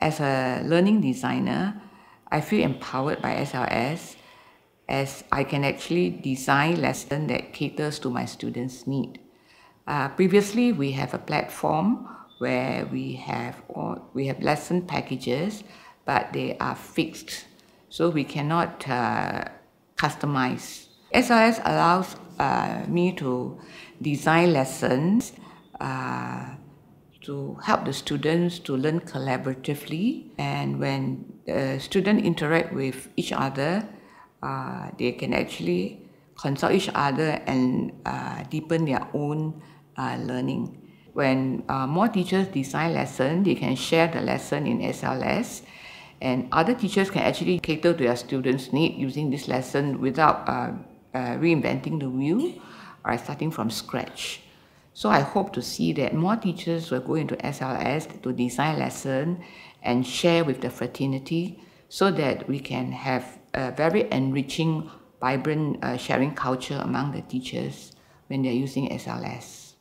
As a learning designer, I feel empowered by SLS as I can actually design lesson that caters to my students' need. Uh, previously, we have a platform where we have all, we have lesson packages, but they are fixed, so we cannot uh, customize. SLS allows uh, me to design lessons uh, to help the students to learn collaboratively. And when the students interact with each other, uh, they can actually consult each other and uh, deepen their own uh, learning. When uh, more teachers design lesson, they can share the lesson in SLS and other teachers can actually cater to their students' need using this lesson without uh, uh, reinventing the wheel or starting from scratch. So I hope to see that more teachers will go into SLS to design lesson and share with the fraternity so that we can have a very enriching, vibrant uh, sharing culture among the teachers when they're using SLS.